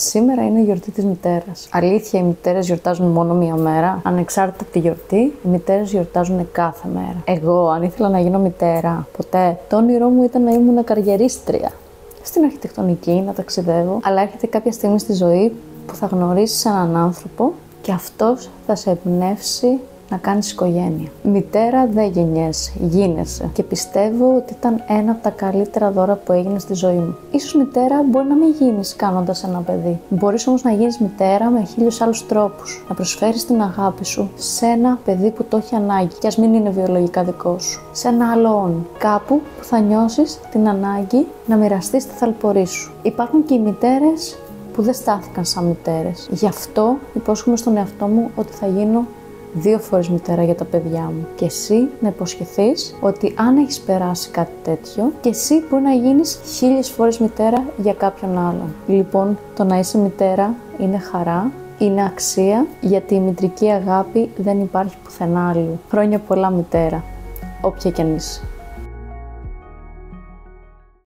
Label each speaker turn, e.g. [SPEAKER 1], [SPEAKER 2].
[SPEAKER 1] Σήμερα είναι η γιορτή της μητέρας. Αλήθεια, οι μητέρες γιορτάζουν μόνο μία μέρα. Ανεξάρτητα από τη γιορτή, οι μητέρες γιορτάζουν κάθε μέρα. Εγώ, αν ήθελα να γίνω μητέρα, ποτέ, το όνειρό μου ήταν να ήμουν καριερίστρια. Στην αρχιτεκτονική, να ταξιδεύω. Αλλά έρχεται κάποια στιγμή στη ζωή που θα γνωρίσεις έναν άνθρωπο και αυτός θα σε εμπνεύσει να κάνεις οικογένεια. Μητέρα δεν γεννιέσαι, γίνεσαι. Και πιστεύω ότι ήταν ένα από τα καλύτερα δώρα που έγινε στη ζωή μου. Ίσως μητέρα μπορεί να μην γίνεις κάνοντας ένα παιδί. Μπορείς όμως να γίνεις μητέρα με χίλιους άλλους τρόπους. Να προσφέρεις την αγάπη σου σε ένα παιδί που το έχει ανάγκη και ας μην είναι βιολογικά δικό σου. Σε ένα άλλο όν. Κάπου που θα νιώσεις την ανάγκη να μοιραστείς τη θαλπορή σου. Υπάρχουν και οι μητέρες που δεν στάθηκαν σαν μητέρες. Γι' αυτό υπόσχομαι στον εαυτό μου ότι θα γίνω δύο φορές μητέρα για τα παιδιά μου. Και εσύ να υποσχεθείς ότι αν έχεις περάσει κάτι τέτοιο, και εσύ μπορεί να γίνεις χίλιες φορές μητέρα για κάποιον άλλον. Λοιπόν, το να είσαι μητέρα είναι χαρά, είναι αξία, γιατί η μητρική αγάπη δεν υπάρχει πουθενά άλλου. Χρόνια πολλά μητέρα, όποια κι αν είσαι.